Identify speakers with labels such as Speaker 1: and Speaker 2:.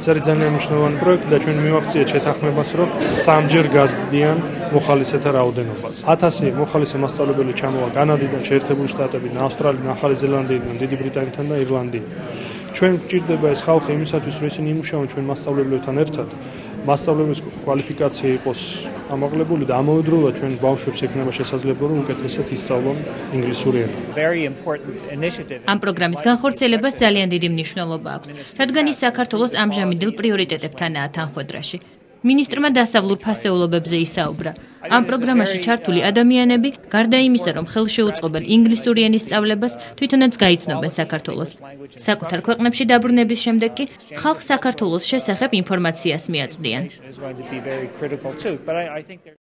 Speaker 1: ეს არის ძალიან მნიშვნელოვანი პროექტი და ჩვენ მივახციეთ შეთანხმებას, რომ სამჯერ გაზრდიან მოხალისეთა რაოდენობას. 1000 მოხალისე მასწავლებელი ჩამოვა კანადიდან, შეერთებული შტატებიდან, ავსტრალიიდან, ახალი ზელანდიიდან, დიდი ბრიტანეთიდან და ირლანდიიდან. ჩვენ გვჭირდება ეს ხალხი იმისათვის, რომ ისინი იმუშაონ ჩვენ მასწავლებლებთან ერთად. მასწავლებლების კვალიფიკაცია იყოს ამაღლებული და ამავდროულად ჩვენ ბავშვებს ექნება შესაძლებლობა რომ უკეთესად ისწავლონ ინგლისური ენა.
Speaker 2: ამ პროგრამის განხორციელებას ძალიან დიდი მნიშვნელობა აქვს, რადგან ის საქართველოს ამჟამინდელ პრიორიტეტებთანაა თანხმედრაში. მინისტრმა დასავლურ ფასეულობებზე ისაუბრა. ამ პროგრამაში ჩართული ადამიანები, გარდა იმისა, რომ ხელშეუწყობენ ინგლისური ენის სწავლებას, თვითონაც გაიცნობენ საქართველოს. საკუთარ ქვეყნებში დაბრუნების შემდეგ კი ხალხ საქართველოს შესახებ ინფორმაციას მიაწვდიან.